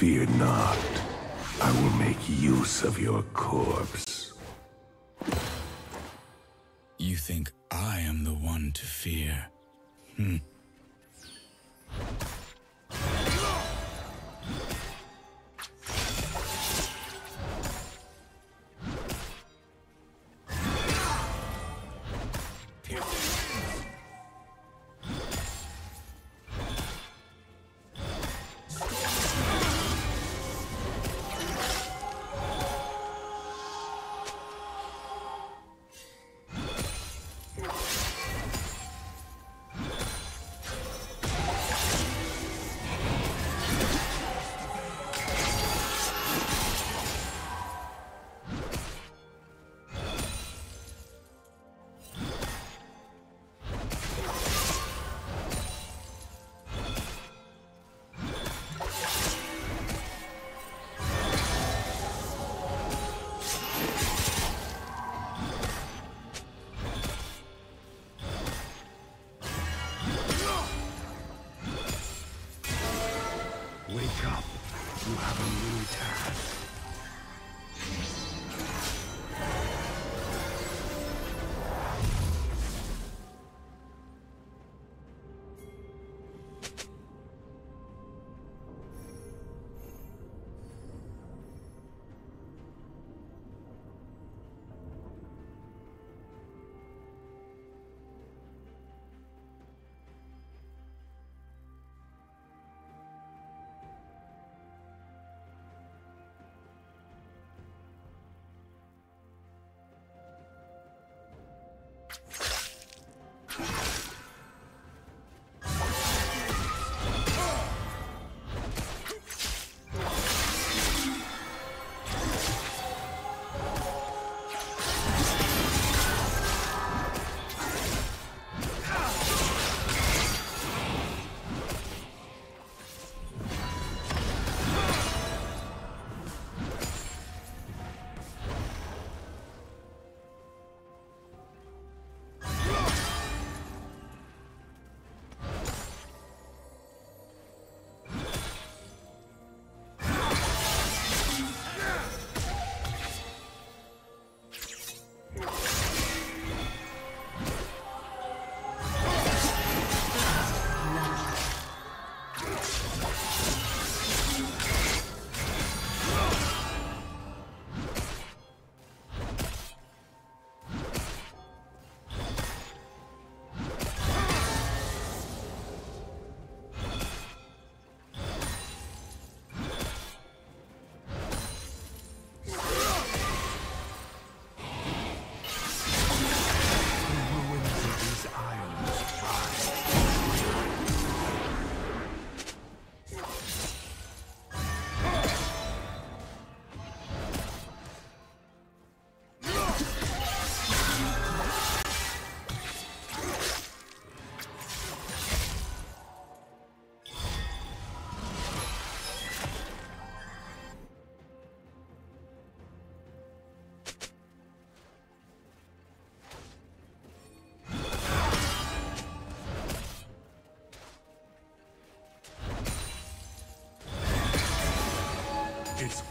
Fear not. I will make use of your corpse. You think I am the one to fear? Hmm.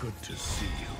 Good to see you.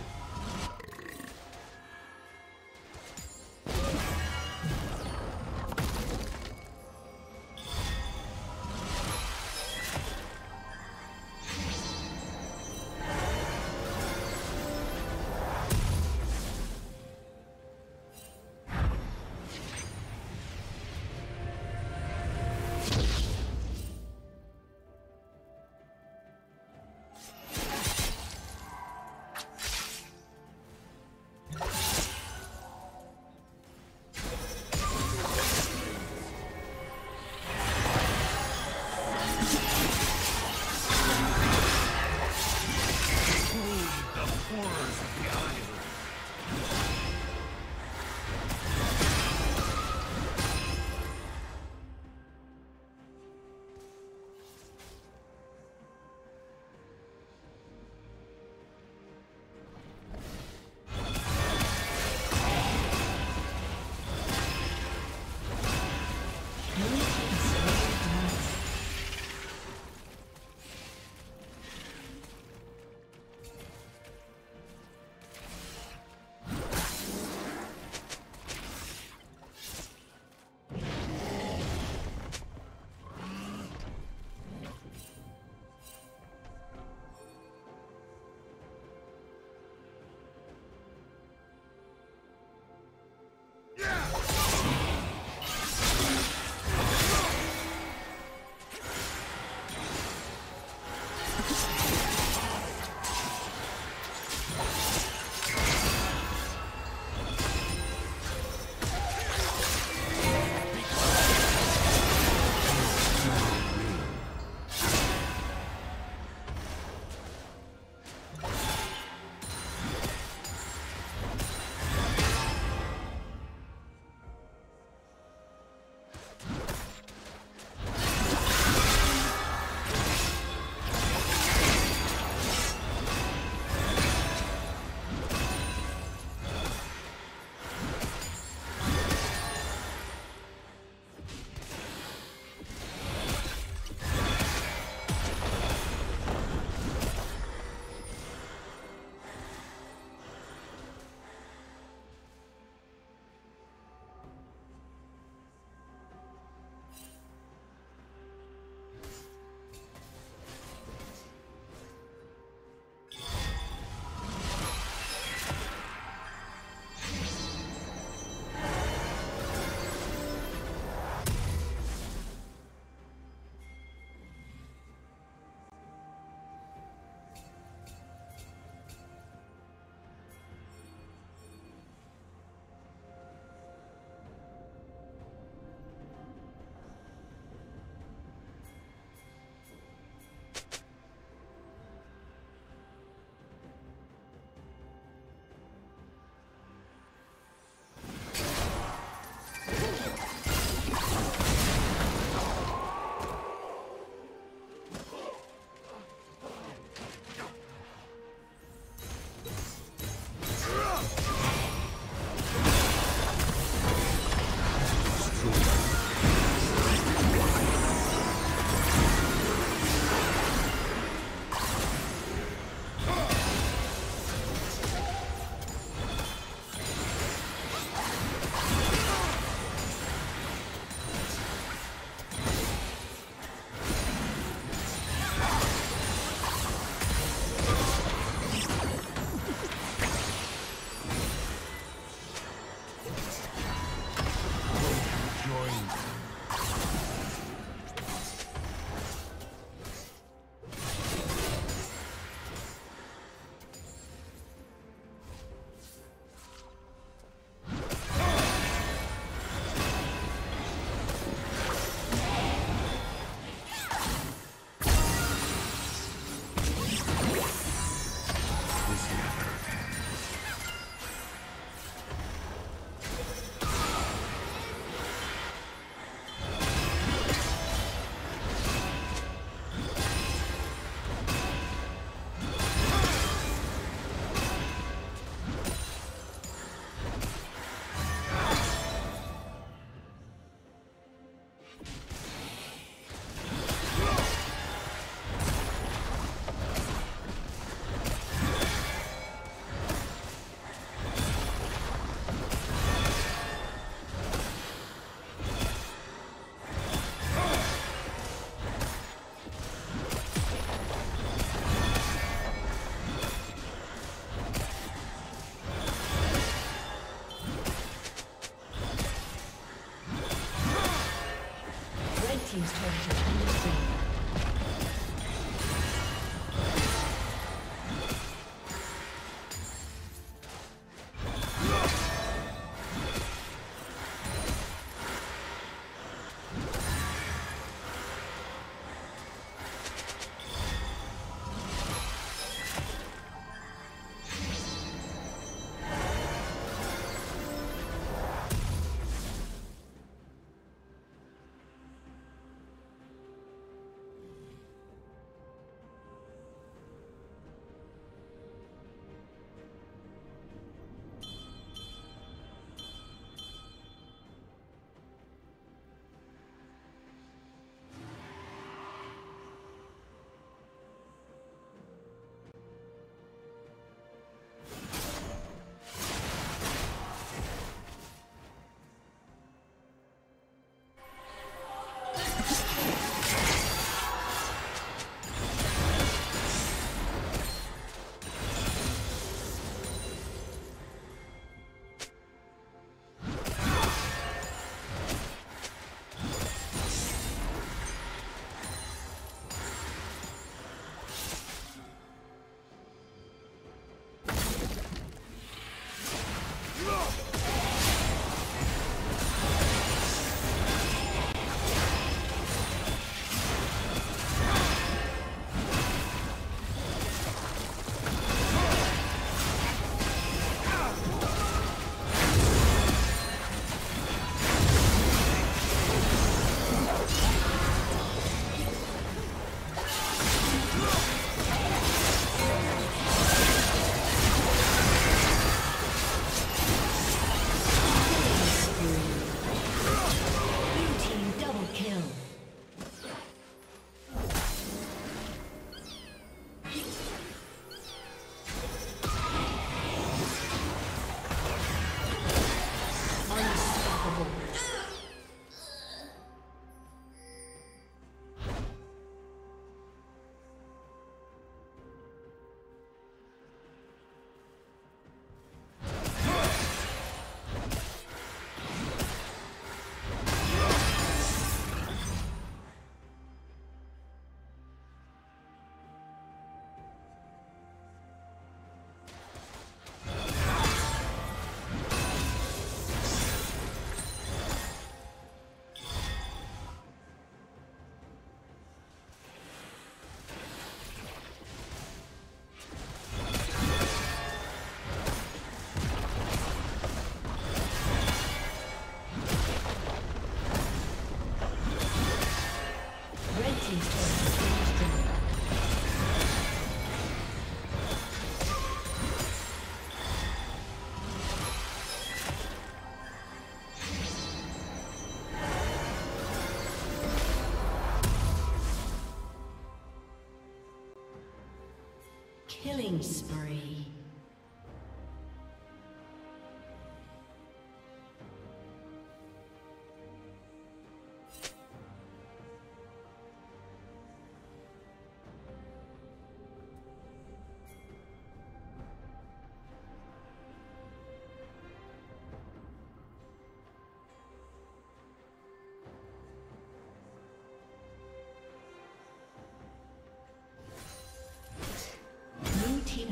Killing spree.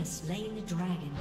Slain the dragon.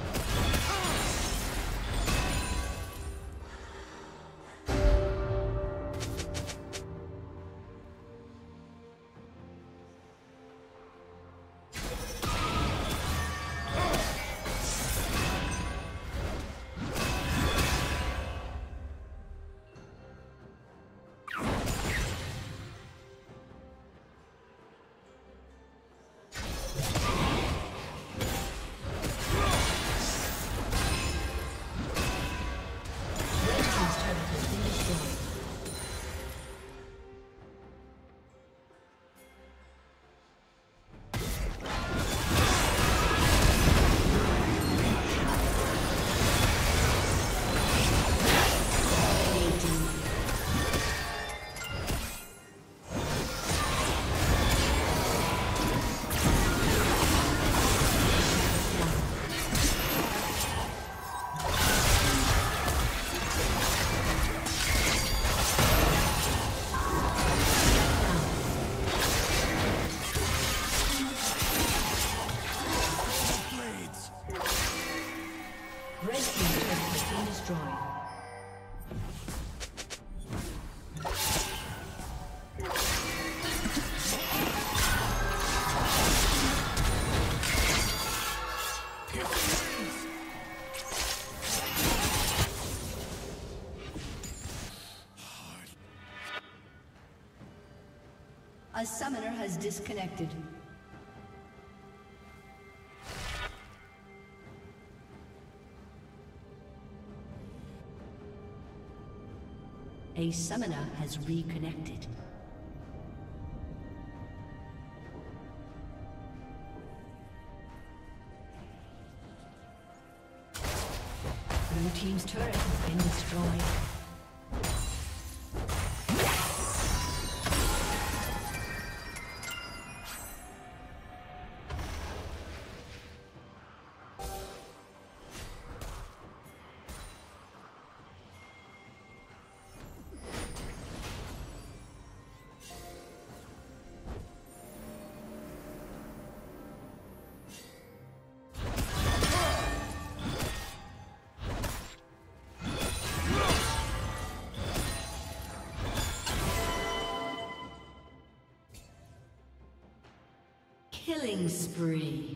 A summoner has disconnected. A summoner has reconnected. Blue Team's turret has been destroyed. Killing spree.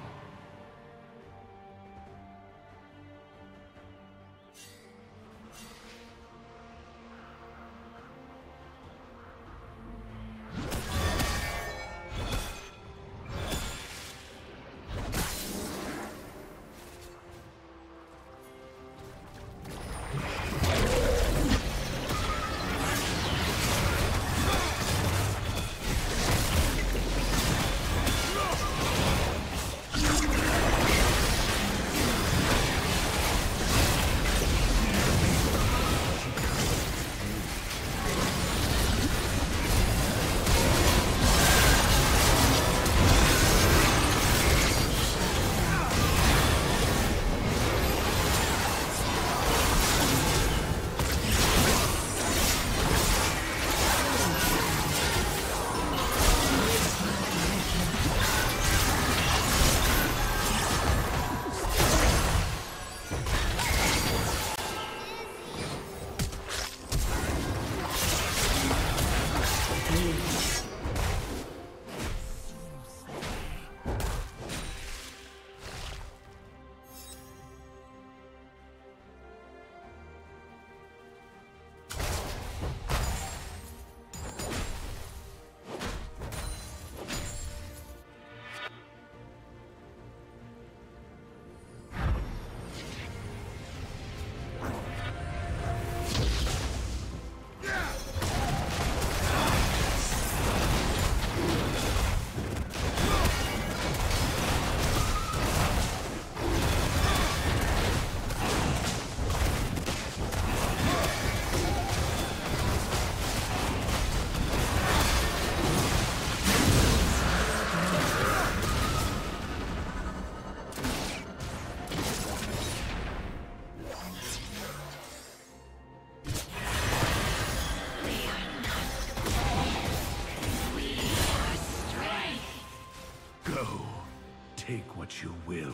You will.